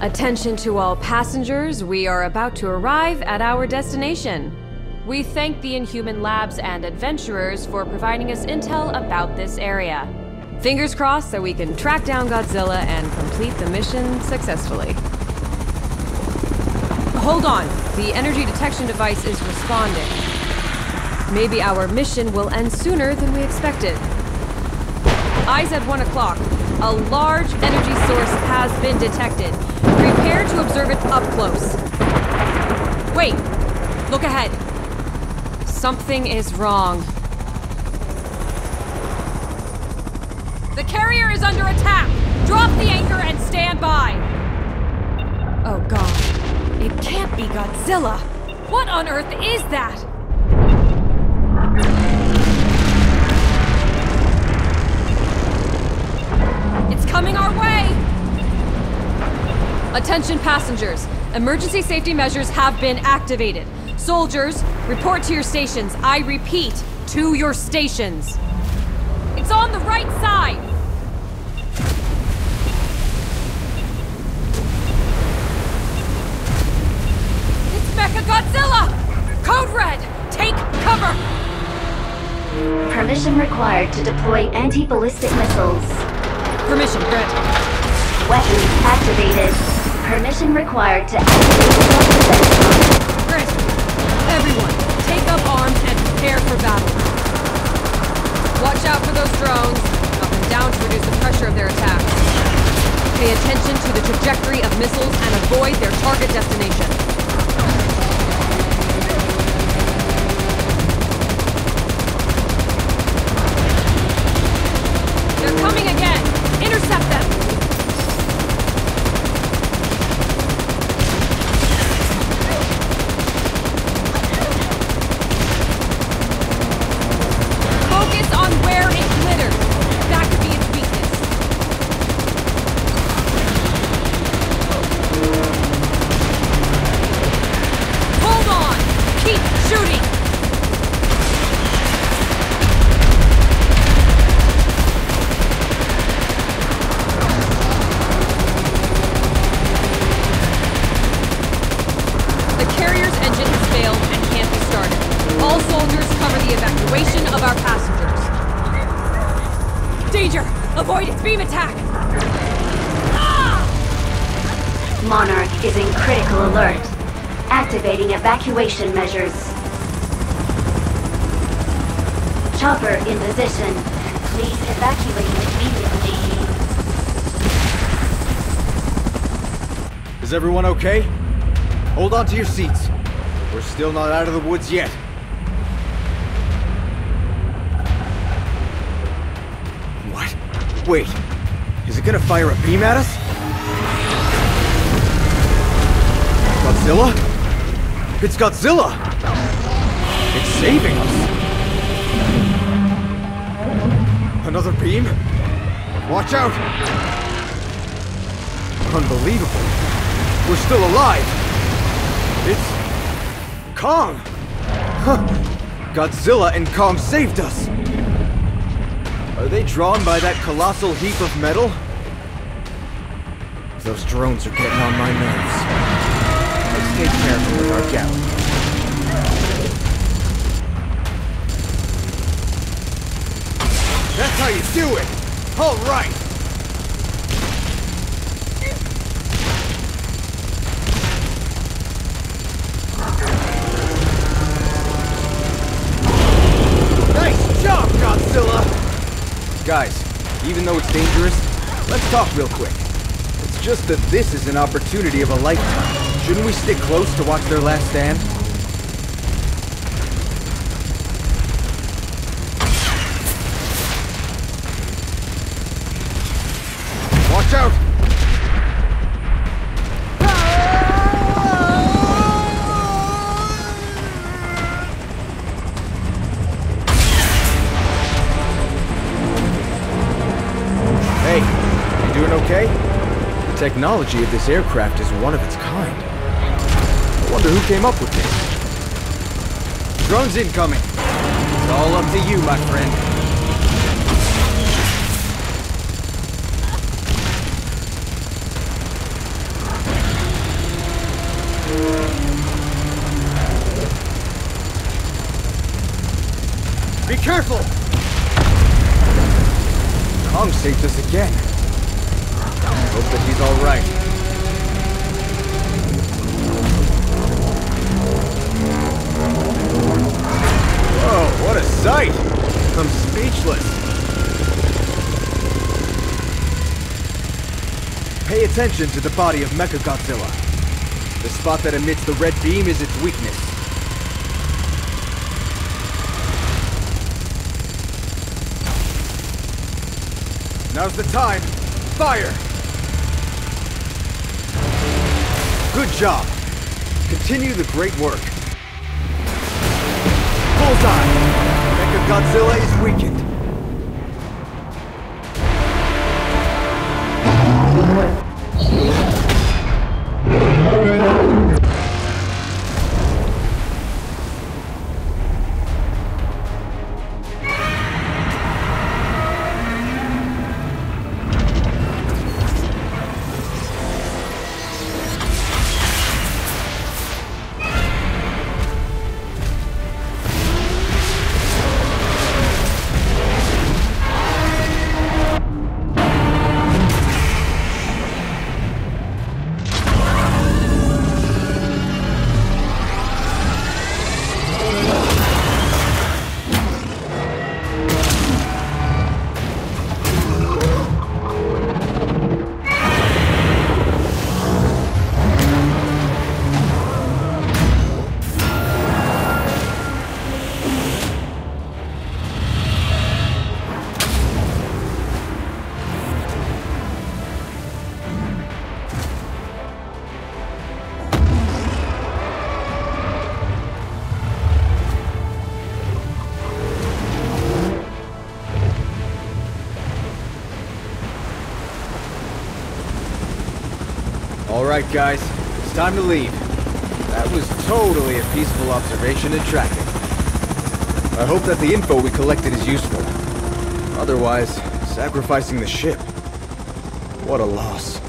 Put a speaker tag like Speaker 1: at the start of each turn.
Speaker 1: Attention to all passengers, we are about to arrive at our destination. We thank the Inhuman Labs and adventurers for providing us intel about this area. Fingers crossed that we can track down Godzilla and complete the mission successfully. Hold on, the energy detection device is responding. Maybe our mission will end sooner than we expected. Eyes at 1 o'clock. A large energy source has been detected. Prepare to observe it up close. Wait! Look ahead. Something is wrong. The carrier is under attack! Drop the anchor and stand by! Oh god. It can't be Godzilla! What on earth is that? It's coming our way! Attention passengers. Emergency safety measures have been activated. Soldiers, report to your stations. I repeat, to your stations. It's on the right side! It's Mecha Godzilla! Code Red! Take cover!
Speaker 2: Permission required to deploy anti-ballistic missiles.
Speaker 1: Permission granted.
Speaker 2: Weapons activated. Permission required to activate self-defense
Speaker 1: Everyone, take up arms and prepare for battle. Watch out for those drones. Knock them down to reduce the pressure of their attacks. Pay attention to the trajectory of missiles and avoid their target destination. They're coming again! Intercept them! Focus on where it glitters. That could be its weakness. Hold on! Keep shooting! The carrier's engine has failed and can't be started. All soldiers cover the evacuation of our passengers. Danger! Avoid its beam attack! Ah!
Speaker 2: Monarch is in critical alert. Activating evacuation measures. Chopper in position. Please evacuate immediately.
Speaker 3: Is everyone okay? Hold on to your seats. We're still not out of the woods yet. What? Wait. Is it gonna fire a beam at us? Godzilla? It's Godzilla! It's saving us! Another beam? Watch out! Unbelievable. We're still alive! It's... Kong! Huh. Godzilla and Kong saved us! Are they drawn by that colossal heap of metal? Those drones are getting on my nerves. Let's stay careful with our galley. That's how you do it! All Guys, even though it's dangerous, let's talk real quick. It's just that this is an opportunity of a lifetime. Shouldn't we stick close to watch their last stand? Watch out! okay? The technology of this aircraft is one of its kind. I wonder who came up with this. Drones incoming. It's all up to you, my friend. Be careful! Kong saved us again. Hope that he's alright. Whoa, what a sight! I'm speechless. Pay attention to the body of Mechagodzilla. The spot that emits the red beam is its weakness. Now's the time. Fire! Good job. Continue the great work. Bullseye! Mechagodzilla is weakened. Alright guys, it's time to leave. That was totally a peaceful observation and tracking. I hope that the info we collected is useful. Otherwise, sacrificing the ship. What a loss.